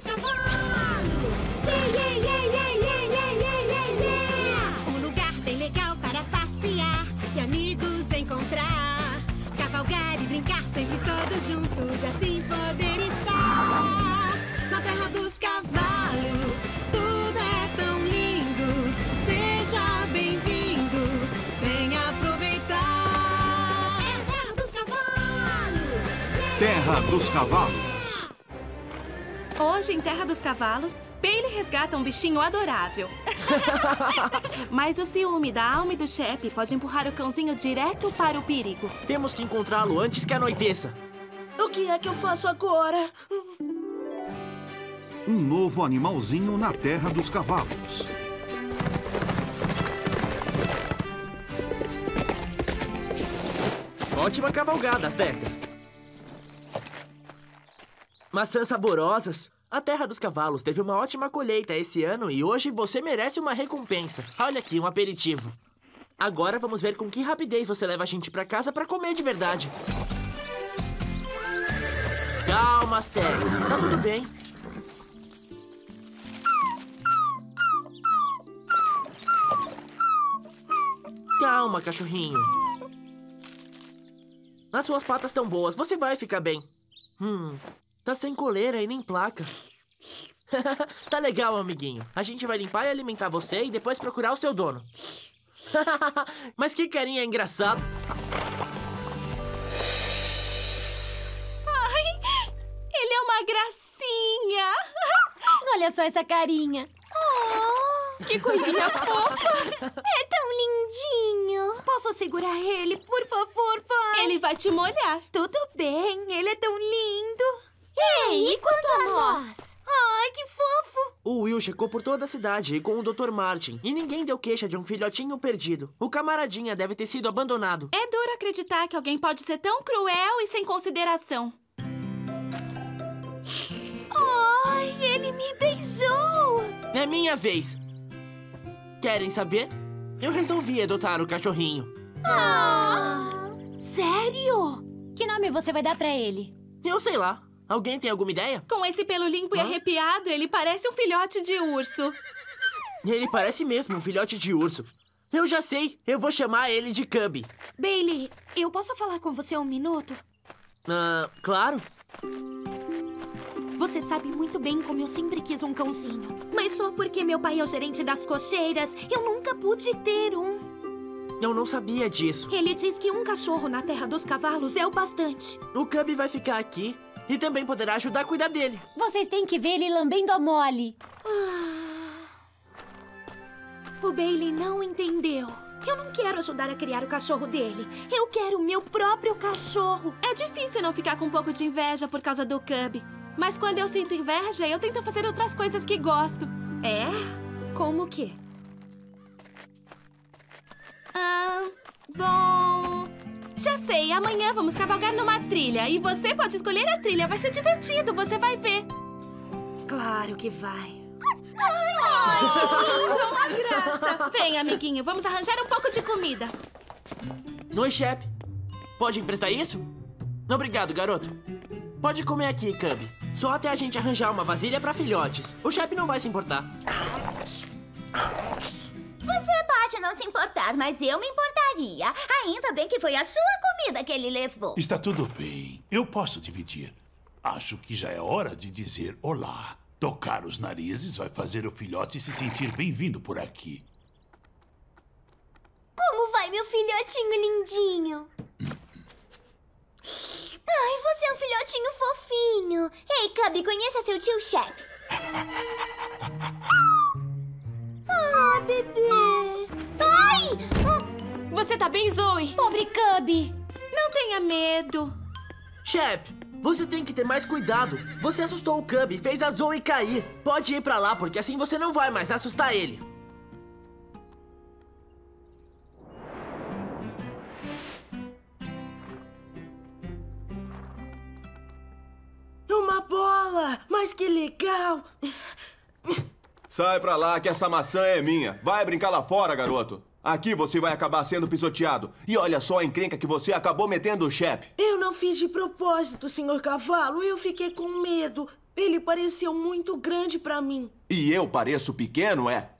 dos cavalos! Yeah, yeah, yeah, yeah, yeah, yeah, yeah, yeah! Um lugar bem legal para passear e amigos encontrar. Cavalgar e brincar sempre todos juntos, assim poder estar. Na terra dos cavalos, tudo é tão lindo. Seja bem-vindo, venha aproveitar. É a terra dos cavalos! Terra dos Cavalos. Hoje, em Terra dos Cavalos, Bailey resgata um bichinho adorável. Mas o ciúme da alma e do Shep pode empurrar o cãozinho direto para o perigo. Temos que encontrá-lo antes que anoiteça. O que é que eu faço agora? Um novo animalzinho na Terra dos Cavalos. Ótima cavalgada, Azteca. Maçãs saborosas. A Terra dos Cavalos teve uma ótima colheita esse ano e hoje você merece uma recompensa. Olha aqui, um aperitivo. Agora vamos ver com que rapidez você leva a gente pra casa pra comer de verdade. Calma, Azteca. Tá tudo bem. Calma, cachorrinho. As suas patas estão boas, você vai ficar bem. Hum, tá sem coleira e nem placa. tá legal, amiguinho. A gente vai limpar e alimentar você e depois procurar o seu dono. Mas que carinha engraçado. Ai, ele é uma gracinha! Olha só essa carinha. Oh, que coisinha fofa! É tão lindinho. Posso segurar ele, por favor, pai? Ele vai te molhar. Tudo bem, ele é tão lindo. Ei, e quanto a nós? Ai, que fofo. O Will checou por toda a cidade e com o Dr. Martin. E ninguém deu queixa de um filhotinho perdido. O camaradinha deve ter sido abandonado. É duro acreditar que alguém pode ser tão cruel e sem consideração. Ai, ele me beijou. É minha vez. Querem saber? Eu resolvi adotar o cachorrinho. Ah, sério? Que nome você vai dar pra ele? Eu sei lá. Alguém tem alguma ideia? Com esse pelo limpo e Hã? arrepiado, ele parece um filhote de urso. Ele parece mesmo um filhote de urso. Eu já sei. Eu vou chamar ele de Cubby. Bailey, eu posso falar com você um minuto? Ah, claro. Você sabe muito bem como eu sempre quis um cãozinho. Mas só porque meu pai é o gerente das cocheiras, eu nunca pude ter um. Eu não sabia disso. Ele diz que um cachorro na terra dos cavalos é o bastante. O Cubby vai ficar aqui e também poderá ajudar a cuidar dele. Vocês têm que ver ele lambendo a mole. O Bailey não entendeu. Eu não quero ajudar a criar o cachorro dele. Eu quero o meu próprio cachorro. É difícil não ficar com um pouco de inveja por causa do Cub. Mas quando eu sinto inveja, eu tento fazer outras coisas que gosto. É? Como que? Ah, bom. Sei, amanhã vamos cavalgar numa trilha. E você pode escolher a trilha. Vai ser divertido, você vai ver. Claro que vai. Ai, uma graça. Vem, amiguinho, vamos arranjar um pouco de comida. Oi, Shep. Pode emprestar isso? Obrigado, garoto. Pode comer aqui, Cubby. Só até a gente arranjar uma vasilha pra filhotes. O Shep não vai se importar. Pode não se importar, mas eu me importaria. Ainda bem que foi a sua comida que ele levou. Está tudo bem. Eu posso dividir. Acho que já é hora de dizer olá. Tocar os narizes vai fazer o filhote se sentir bem-vindo por aqui. Como vai, meu filhotinho lindinho? Ai, você é um filhotinho fofinho. Ei, Cubby, conheça seu tio Shep. Ah, bebê. Ai! Você tá bem, Zoe? Pobre Cubby. Não tenha medo. Shep, você tem que ter mais cuidado. Você assustou o Cubby, fez a Zoe cair. Pode ir pra lá, porque assim você não vai mais assustar ele. Uma bola! Mas que legal! Sai pra lá que essa maçã é minha. Vai brincar lá fora, garoto. Aqui você vai acabar sendo pisoteado. E olha só a encrenca que você acabou metendo o Shep. Eu não fiz de propósito, senhor cavalo. Eu fiquei com medo. Ele pareceu muito grande pra mim. E eu pareço pequeno, é?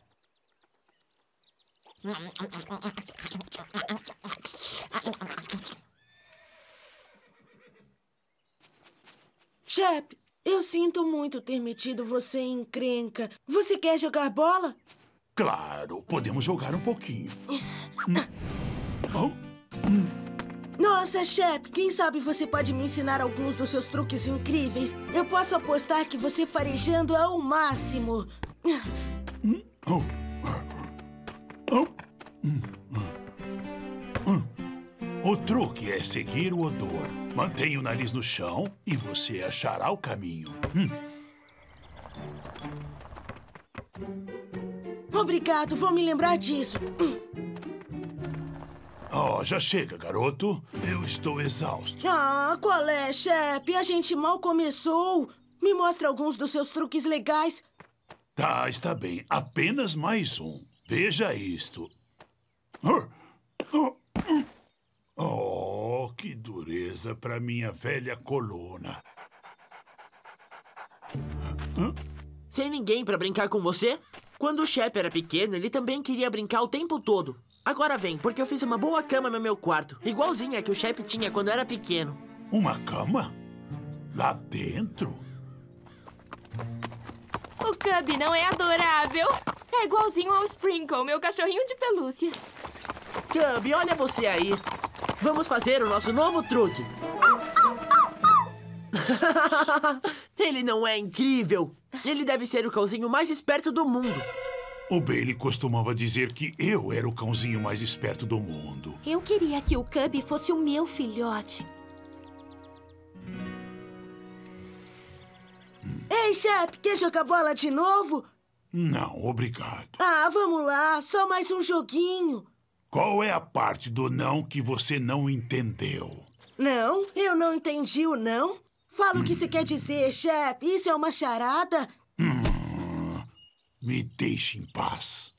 Shep, eu sinto muito ter metido você em encrenca. Você quer jogar bola? Claro, podemos jogar um pouquinho. Oh, Nossa, Shep, quem sabe você pode me ensinar alguns dos seus truques incríveis. Eu posso apostar que você farejando é o máximo. oh. Oh. Hum, hum. O truque é seguir o odor. Mantenha o nariz no chão e você achará o caminho. Hum. Obrigado, vou me lembrar disso. Oh, já chega, garoto. Eu estou exausto. Ah, qual é, Shep? A gente mal começou. Me mostra alguns dos seus truques legais. Tá, está bem. Apenas mais um. Veja isto. Oh, que dureza para minha velha coluna. Sem ninguém pra brincar com você? Quando o Shep era pequeno, ele também queria brincar o tempo todo. Agora vem, porque eu fiz uma boa cama no meu quarto. Igualzinha a que o Shep tinha quando era pequeno. Uma cama? Lá dentro? O Cubby não é adorável? É igualzinho ao Sprinkle, meu cachorrinho de pelúcia. Cubby, olha você aí. Vamos fazer o nosso novo truque. Ele não é incrível. Ele deve ser o cãozinho mais esperto do mundo. O Bailey costumava dizer que eu era o cãozinho mais esperto do mundo. Eu queria que o Cubby fosse o meu filhote. Ei, Shep, quer jogar bola de novo? Não, obrigado. Ah, vamos lá, só mais um joguinho. Qual é a parte do não que você não entendeu? Não, eu não entendi o não. Fala o que você quer dizer, Shep. Isso é uma charada? Me deixe em paz.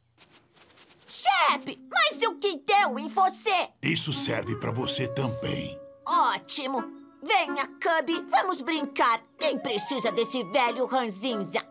Shep, mas o que deu em você? Isso serve para você também. Ótimo. Venha, Cubby, vamos brincar. Quem precisa desse velho ranzinza?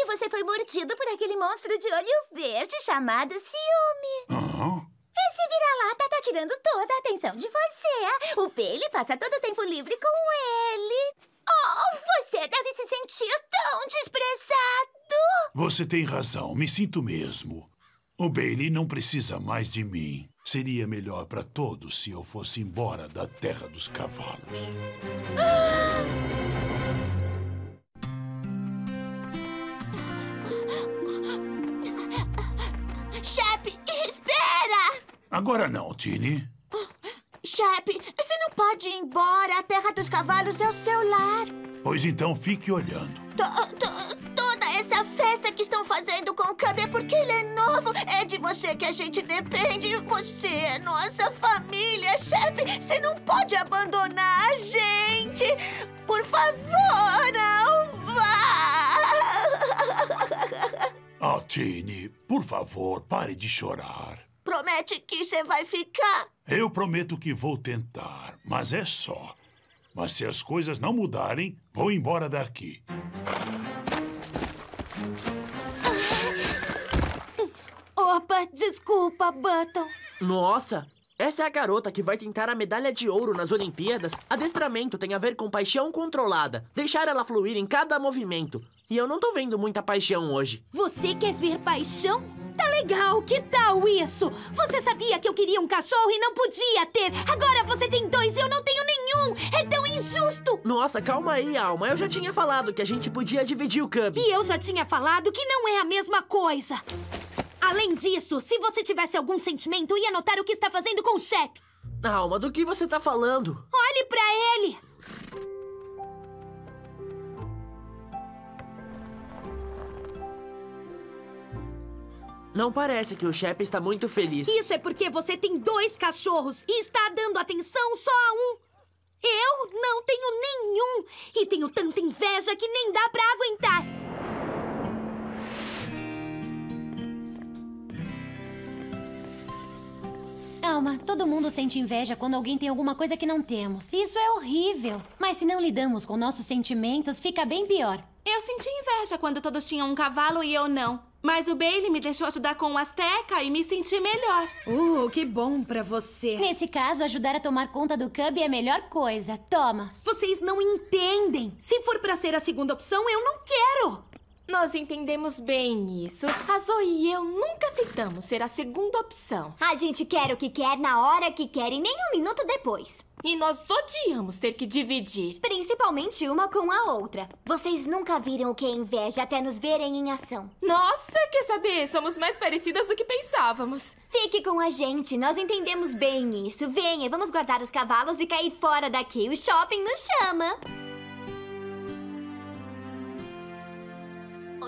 Que você foi mordido por aquele monstro de olho verde chamado ciúme. Ah, Esse vira-lata tá tirando toda a atenção de você. O Bailey passa todo o tempo livre com ele. Oh, você deve se sentir tão desprezado. você tem razão, me sinto mesmo. O Bailey não precisa mais de mim. Seria melhor para todos se eu fosse embora da Terra dos Cavalos. Shep, Agora não, Tini. Shep, você não pode ir embora. A Terra dos Cavalos é o seu lar. Pois então fique olhando. To- to- toda essa festa que estão fazendo com o Cubby é porque ele é novo. É de você que a gente depende. Você é nossa família, Shep. Você não pode abandonar a gente. Por favor, não vá. Oh, Tini, por favor, pare de chorar. Promete que você vai ficar. Eu prometo que vou tentar, mas é só. Mas se as coisas não mudarem, vou embora daqui. Opa, desculpa, Button. Nossa, essa é a garota que vai tentar a medalha de ouro nas Olimpíadas. Adestramento tem a ver com paixão controlada. Deixar ela fluir em cada movimento. E eu não tô vendo muita paixão hoje. Você quer ver paixão? Tá legal, que tal isso? Você sabia que eu queria um cachorro e não podia ter. Agora você tem dois e eu não tenho nenhum. É tão injusto. Nossa, calma aí, Alma. Eu já tinha falado que a gente podia dividir o Cubby. E eu já tinha falado que não é a mesma coisa. Além disso, se você tivesse algum sentimento, ia notar o que está fazendo com o Shep. Alma, do que você tá falando? Olhe pra ele. Não parece que o Shep está muito feliz. Isso é porque você tem dois cachorros e está dando atenção só a um. Eu não tenho nenhum e tenho tanta inveja que nem dá pra aguentar. Alma, todo mundo sente inveja quando alguém tem alguma coisa que não temos. Isso é horrível. Mas se não lidamos com nossos sentimentos, fica bem pior. Eu senti inveja quando todos tinham um cavalo e eu não. Mas o Bailey me deixou ajudar com o Azteca e me senti melhor. Uh, que bom pra você. Nesse caso, ajudar a tomar conta do Cub é a melhor coisa. Toma. Vocês não entendem. Se for pra ser a segunda opção, eu não quero. Nós entendemos bem isso. A Zoe e eu nunca aceitamos ser a segunda opção. A gente quer o que quer na hora que quer e nem um minuto depois. E nós odiamos ter que dividir. Principalmente uma com a outra. Vocês nunca viram o que é inveja até nos verem em ação. Nossa, quer saber? Somos mais parecidas do que pensávamos. Fique com a gente, nós entendemos bem isso. Venha, vamos guardar os cavalos e cair fora daqui. O shopping nos chama.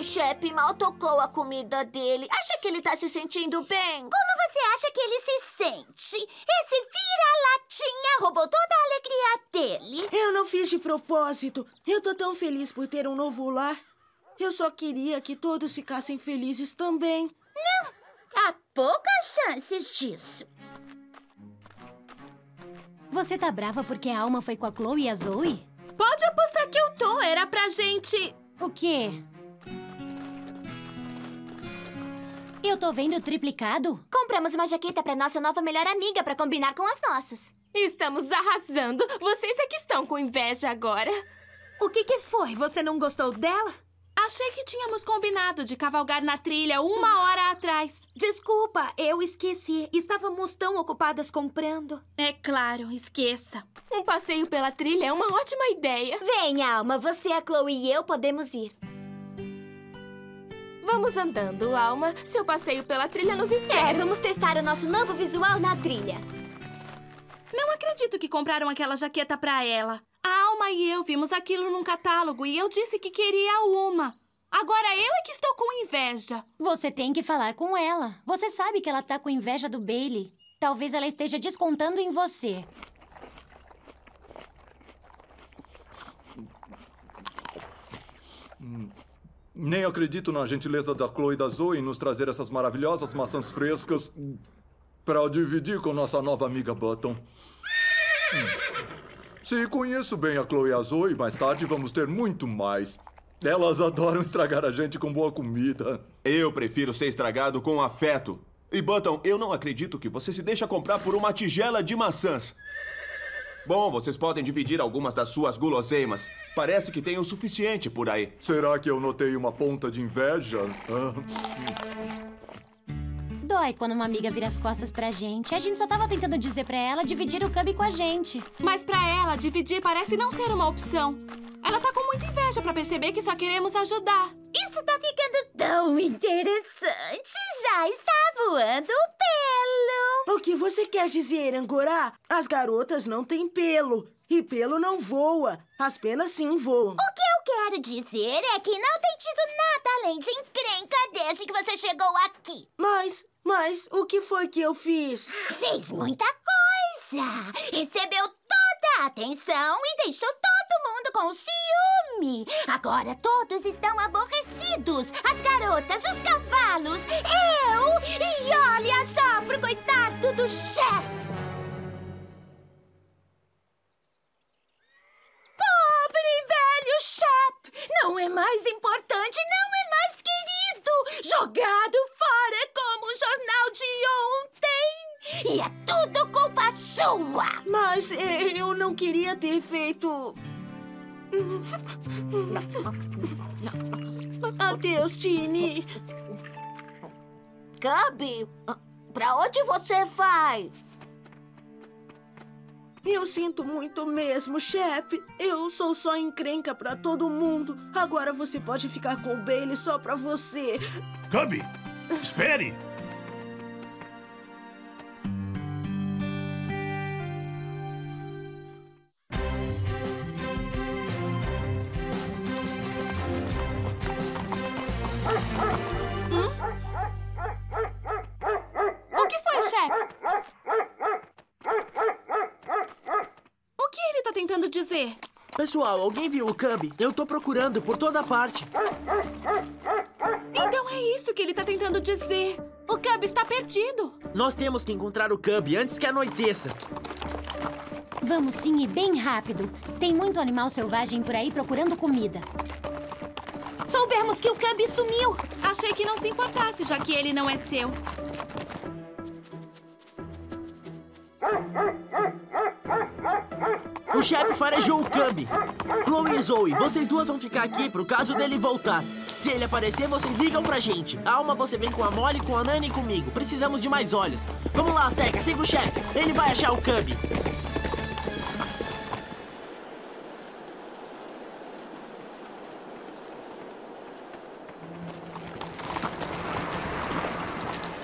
O chefe mal tocou a comida dele. Acha que ele tá se sentindo bem? Como você acha que ele se sente? Esse vira-latinha roubou toda a alegria dele. Eu não fiz de propósito. Eu tô tão feliz por ter um novo lar. Eu só queria que todos ficassem felizes também. Não, há poucas chances disso. Você tá brava porque a Alma foi com a Chloe e a Zoe? Pode apostar que eu tô. Era pra gente. O quê? Eu tô vendo triplicado? Compramos uma jaqueta pra nossa nova melhor amiga pra combinar com as nossas. Estamos arrasando. Vocês é que estão com inveja agora. O que, que foi? Você não gostou dela? Achei que tínhamos combinado de cavalgar na trilha uma hora atrás. Desculpa, eu esqueci. Estávamos tão ocupadas comprando. É claro, esqueça. Um passeio pela trilha é uma ótima ideia. Vem, Alma, você, a Chloe e eu podemos ir. Vamos andando, Alma. Seu passeio pela trilha nos espera. É, vamos testar o nosso novo visual na trilha. Não acredito que compraram aquela jaqueta pra ela. A Alma e eu vimos aquilo num catálogo e eu disse que queria uma. Agora eu é que estou com inveja. Você tem que falar com ela. Você sabe que ela tá com inveja do Bailey. Talvez ela esteja descontando em você. Nem acredito na gentileza da Chloe e da Zoe em nos trazer essas maravilhosas maçãs frescas para dividir com nossa nova amiga Button. Hum. Se conheço bem a Chloe e a Zoe, mais tarde vamos ter muito mais. Elas adoram estragar a gente com boa comida. Eu prefiro ser estragado com afeto. E Button, eu não acredito que você se deixa comprar por uma tigela de maçãs. Bom, vocês podem dividir algumas das suas guloseimas. Parece que tem o suficiente por aí. Será que eu notei uma ponta de inveja? Ah. Dói quando uma amiga vira as costas pra gente. A gente só tava tentando dizer pra ela dividir o cub com a gente. Mas pra ela, dividir parece não ser uma opção. Ela tá com muita inveja pra perceber que só queremos ajudar. Isso tá ficando tão interessante. Já está voando o pelo. O que você quer dizer, Angorá? As garotas não têm pelo. E pelo não voa. As penas sim voam. O que eu quero dizer é que não tem tido nada além de encrenca desde que você chegou aqui. Mas, mas, o que foi que eu fiz? Fez muita coisa. Recebeu toda a atenção e deixou todo mundo com ciúme. Agora todos estão aborrecidos. As garotas, os cavalos, eu. E olha só pro coitado do chefe. Pobre velho Shep! Não é mais importante, não é mais querido! Jogado fora como o jornal de ontem! E é tudo culpa sua! Mas eu não queria ter feito. Adeus, Tini. Gabi, pra onde você vai? Eu sinto muito mesmo, chefe. Eu sou só encrenca pra todo mundo. Agora você pode ficar com o Bailey só pra você. Cubby, espere! O que foi, chefe? O que ele tá tentando dizer? Pessoal, alguém viu o Cubby? Eu tô procurando por toda parte. Então é isso que ele tá tentando dizer. O Cub está perdido. Nós temos que encontrar o Cub antes que anoiteça. Vamos sim e bem rápido. Tem muito animal selvagem por aí procurando comida. Soubemos que o Cub sumiu. Achei que não se importasse, já que ele não é seu. O chefe farejou o Cub. Chloe e Zoe, vocês duas vão ficar aqui pro caso dele voltar. Se ele aparecer, vocês ligam pra gente. Alma, você vem com a Molly, com a Nani e comigo. Precisamos de mais olhos. Vamos lá, Azteca, siga o chefe. Ele vai achar o Cub.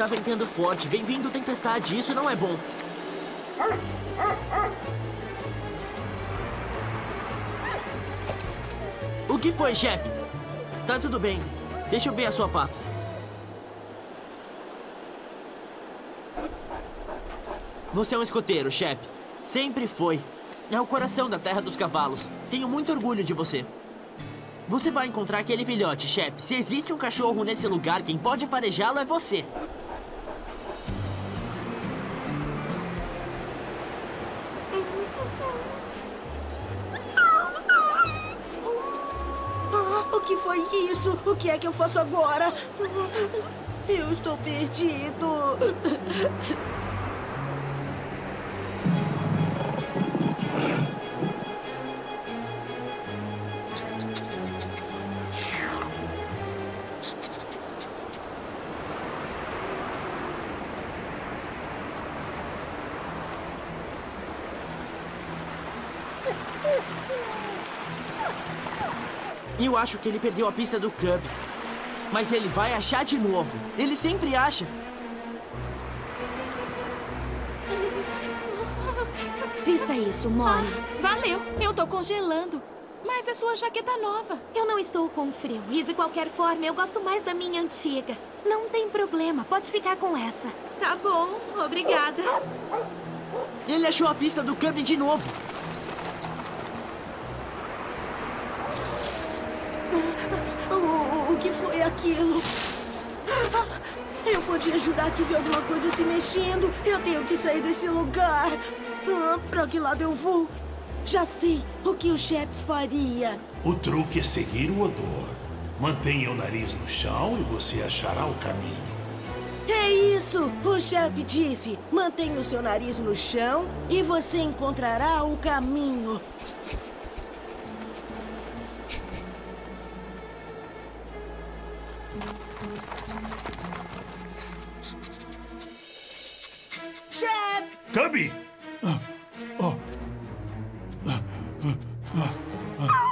Ventando forte, vem vindo tempestade, isso não é bom. O que foi, chefe? Tá tudo bem. Deixa eu ver a sua pata. Você é um escoteiro, chefe. Sempre foi. É o coração da Terra dos Cavalos. Tenho muito orgulho de você. Você vai encontrar aquele filhote, chefe. Se existe um cachorro nesse lugar, quem pode farejá-lo é você. O que é que eu faço agora? Eu estou perdido. Eu acho que ele perdeu a pista do Cub. Mas ele vai achar de novo. Ele sempre acha. Vista isso, Molly. Valeu, eu tô congelando. Mas a sua jaqueta nova. Eu não estou com frio. E de qualquer forma, eu gosto mais da minha antiga. Não tem problema, pode ficar com essa. Tá bom, obrigada. Ele achou a pista do Cub de novo. O, o que foi aquilo? Eu podia jurar que vi alguma coisa se mexendo. Eu tenho que sair desse lugar. Ah, Pra que lado eu vou? Já sei o que o chefe faria. O truque é seguir o odor. Mantenha o nariz no chão e você achará o caminho. É isso! O chefe disse: mantenha o seu nariz no chão e você encontrará o caminho. Cubby! Ah, oh. Ah, ah, ah, ah, ah.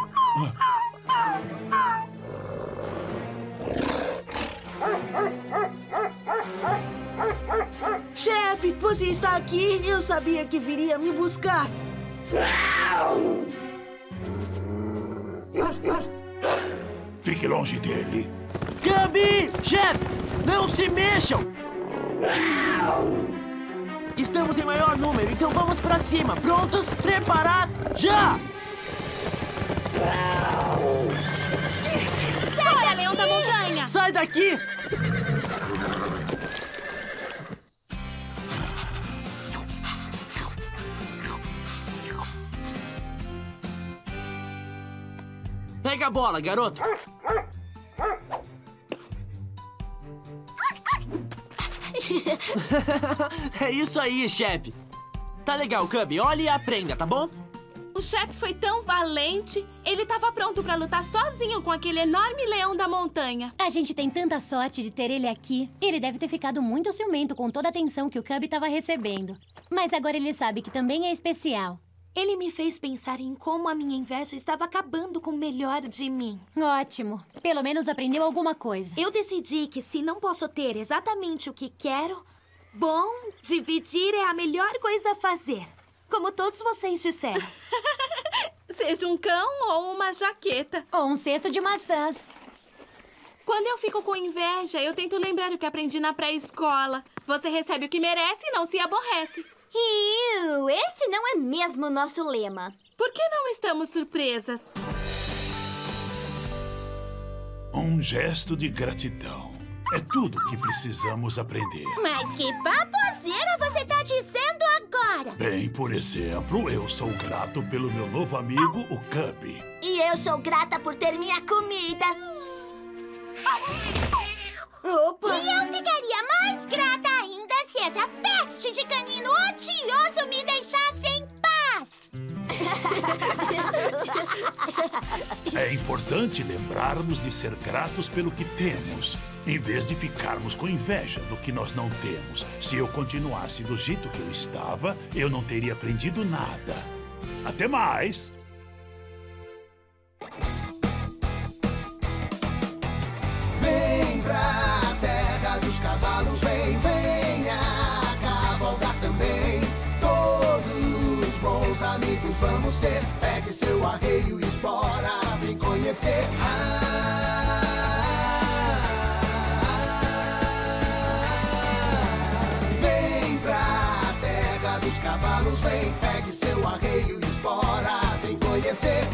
Chefe, você está aqui? Eu sabia que viria me buscar. Fique longe dele. Mexam! Estamos em maior número, então vamos pra cima. Prontos? Preparar? Já! Sai, leão da montanha! Sai daqui! Pega a bola, garoto. é isso aí, chefe. Tá legal, Cubby. Olhe e aprenda, tá bom? O chefe foi tão valente. Ele tava pronto pra lutar sozinho com aquele enorme leão da montanha. A gente tem tanta sorte de ter ele aqui. Ele deve ter ficado muito ciumento com toda a atenção que o Cub estava recebendo. Mas agora ele sabe que também é especial. Ele me fez pensar em como a minha inveja estava acabando com o melhor de mim. Ótimo. Pelo menos aprendeu alguma coisa. Eu decidi que se não posso ter exatamente o que quero, bom, dividir é a melhor coisa a fazer. Como todos vocês disseram. Seja um cão ou uma jaqueta. Ou um cesto de maçãs. Quando eu fico com inveja, eu tento lembrar o que aprendi na pré-escola. Você recebe o que merece e não se aborrece. Iu, esse não é mesmo o nosso lema. Por que não estamos surpresas? Um gesto de gratidão. É tudo que precisamos aprender. Mas que baboseira você tá dizendo agora? Bem, por exemplo, eu sou grato pelo meu novo amigo, o Cubby. E eu sou grata por ter minha comida. Opa! E eu ficaria mais grata ainda se essa peste de canino odioso me deixasse. É importante lembrarmos de ser gratos pelo que temos, em vez de ficarmos com inveja do que nós não temos. Se eu continuasse do jeito que eu estava, eu não teria aprendido nada. Até mais! Ser. Pegue seu arreio e espora, vem conhecer. Ah, vem pra terra dos cavalos, vem. Pegue seu arreio e espora, vem conhecer.